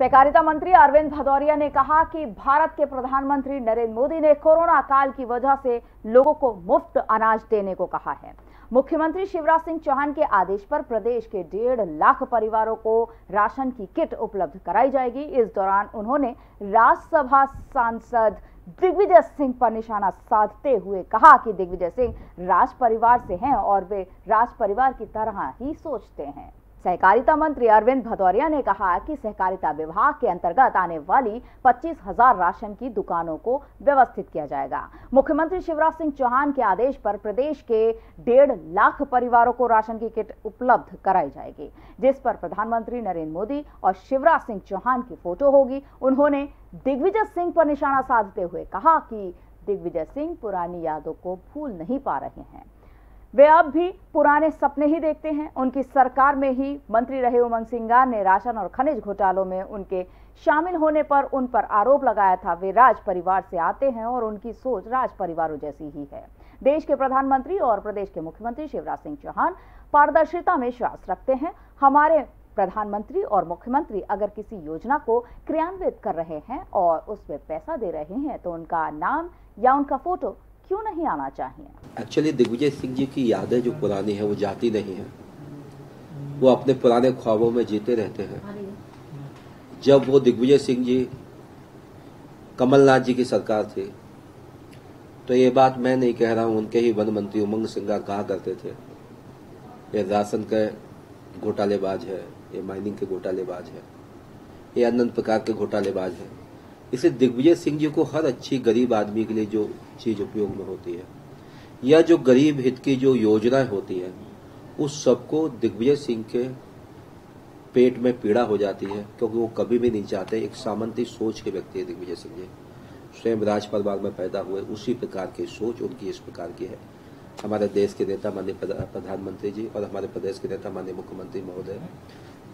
सहकारिता मंत्री अरविंद भदौरिया ने कहा कि भारत के प्रधानमंत्री नरेंद्र मोदी ने कोरोना काल की वजह से लोगों को मुफ़्त अनाज देने को कहा है। मुख्यमंत्री शिवराज सिंह चौहान के आदेश पर प्रदेश के डेढ़ लाख परिवारों को राशन की किट उपलब्ध कराई जाएगी। इस दौरान उन्होंने राज्यसभा सांसद दिग्विजय सिंह पर निशाना साधते हुए कहा कि दिग्विजय सिंह राज परिवार से हैं और वे राज परिवार की तरह ही सोचते हैं। सहकारिता मंत्री अरविंद भदौरिया ने कहा कि सहकारिता विभाग के अंतर्गत आने वाली पच्चीस हज़ार राशन की दुकानों को व्यवस्थित किया जाएगा। मुख्यमंत्री शिवराज सिंह चौहान के आदेश पर प्रदेश के डेढ़ लाख परिवारों को राशन की किट उपलब्ध कराई जाएगी, जिस पर प्रधानमंत्री नरेंद्र मोदी और शिवराज सिंह चौहान की फ़ोटो होगी। उन्होंने दिग्विजय सिंह पर निशाना साधते हुए कहा कि दिग्विजय सिंह पुरानी यादों को भूल नहीं पा रहे हैं। वे अब भी पुराने सपने ही देखते हैं। उनकी सरकार में ही मंत्री रहे उमंग सिंगार ने राशन और खनिज घोटालों में उनके शामिल होने पर उन पर आरोप लगाया था। वे राज परिवार से आते हैं और उनकी सोच राज परिवारों जैसी ही है। देश के प्रधानमंत्री और प्रदेश के मुख्यमंत्री शिवराज सिंह चौहान पारदर्शिता में विश्वास रखते हैं। हमारे प्रधानमंत्री और मुख्यमंत्री अगर किसी योजना को क्रियान्वित कर रहे हैं और उसमें पैसा दे रहे हैं तो उनका नाम या उनका फ़ोटो क्यों नहीं आना चाहिए? एक्चुअली दिग्विजय सिंह जी की यादें जो पुरानी है, वो जाती नहीं है। वो अपने पुराने ख्वाबों में जीते रहते हैं। जब वो दिग्विजय सिंह जी, कमलनाथ जी की सरकार थी तो ये बात मैं नहीं कह रहा हूँ, उनके ही वन मंत्री उमंग सिंगार कहा करते थे। ये राशन के घोटालेबाज है, ये माइनिंग के घोटालेबाज है, ये अनंत प्रकार के घोटालेबाज है। इसे दिग्विजय सिंह जी को हर अच्छी गरीब आदमी के लिए जो चीज़ उपयोग में होती है, या जो गरीब हित की जो योजनाएँ होती है, उस सबको दिग्विजय सिंह के पेट में पीड़ा हो जाती है, क्योंकि वो कभी भी नहीं चाहते एक सामंती सोच के व्यक्ति है दिग्विजय सिंह जी। स्वयं राज परिवार में पैदा हुए उसी प्रकार की सोच उनकी इस प्रकार की है। हमारे देश के नेता माननीय प्रधानमंत्री जी और हमारे प्रदेश के नेता माननीय मुख्यमंत्री महोदय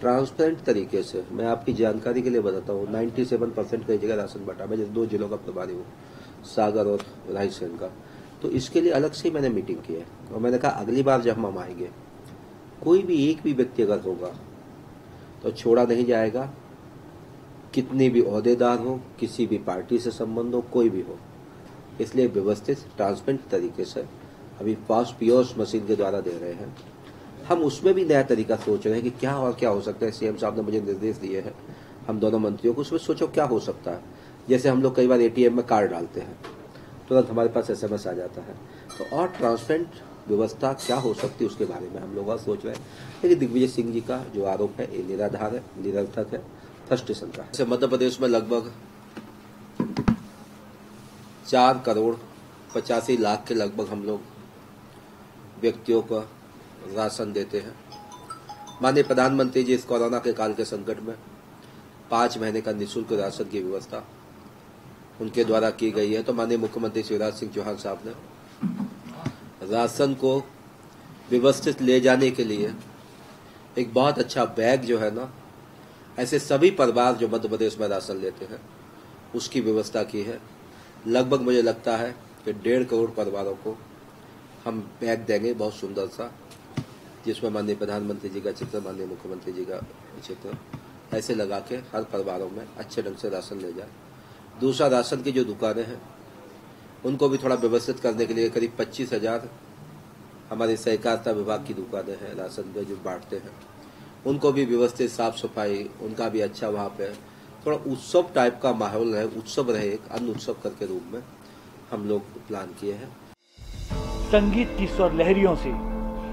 ट्रांसपेरेंट तरीके से, मैं आपकी जानकारी के लिए बताता हूँ 97 परसेंट कई जगह राशन बटा, मैं जिस दो जिलों का प्रभारी हूँ, सागर और रायसेन का। तो इसके लिए अलग से मैंने मीटिंग की है, और मैंने कहा अगली बार जब हम आएँगे, कोई भी एक भी व्यक्ति अगर होगा तो छोड़ा नहीं जाएगा, कितने भी अहदेदार हो, किसी भी पार्टी से संबंध हो, कोई भी हो। इसलिए व्यवस्थित ट्रांसपेरेंट तरीके से अभी फास्ट पियोर्स मशीन के द्वारा दे रहे हैं। हम उसमें भी नया तरीका सोच रहे हैं कि क्या और क्या हो सकता है। सीएम साहब ने मुझे निर्देश दिए हैं। हम दोनों मंत्रियों को उसमें सोचो क्या हो सकता है। जैसे हम लोग कई बार एटीएम में कार्ड डालते हैं, तुरंत तो हमारे पास एसएमएस आ जाता है। तो और ट्रांसपेरेंट व्यवस्था क्या हो सकती है उसके बारे में हम लोग और सोच रहे हैं। लेकिन दिग्विजय सिंह जी का जो आरोप है, ये निराधार है, निरर्थक है फ्रस्ट्रेशन का है मध्य प्रदेश में लगभग चार करोड़ पचासी लाख के लगभग हम लोग व्यक्तियों को राशन देते हैं। माननीय प्रधानमंत्री जी, इस कोरोना के काल के संकट में पाँच महीने का निशुल्क राशन की व्यवस्था उनके द्वारा की गई है। तो माननीय मुख्यमंत्री शिवराज सिंह चौहान साहब ने राशन को व्यवस्थित ले जाने के लिए एक बहुत अच्छा बैग जो है ना, ऐसे सभी परिवार जो मध्य प्रदेश में राशन लेते हैं, उसकी व्यवस्था की है। लगभग मुझे लगता है कि डेढ़ करोड़ परिवारों को हम बैग देंगे, बहुत सुंदर सा। जिसमें माननीय प्रधानमंत्री जी का चित्र माननीय मुख्यमंत्री जी का चित्र ऐसे लगा के हर परिवारों में अच्छे ढंग से राशन ले जाए। दूसरा, राशन की जो दुकानें हैं, उनको भी थोड़ा व्यवस्थित करने के लिए करीब पच्चीस हज़ार हमारे सहकारिता विभाग की दुकानें हैं, राशन में जो बांटते हैं। उनको भी व्यवस्थित साफ़ सफ़ाई उनका भी अच्छा वहाँ पे थोड़ा उत्सव टाइप का माहौल रहे, उत्सव रहे, एक अन्न उत्सव करके रूप में हम लोग प्लान किए हैं। संगीत की स्वर लहरियों से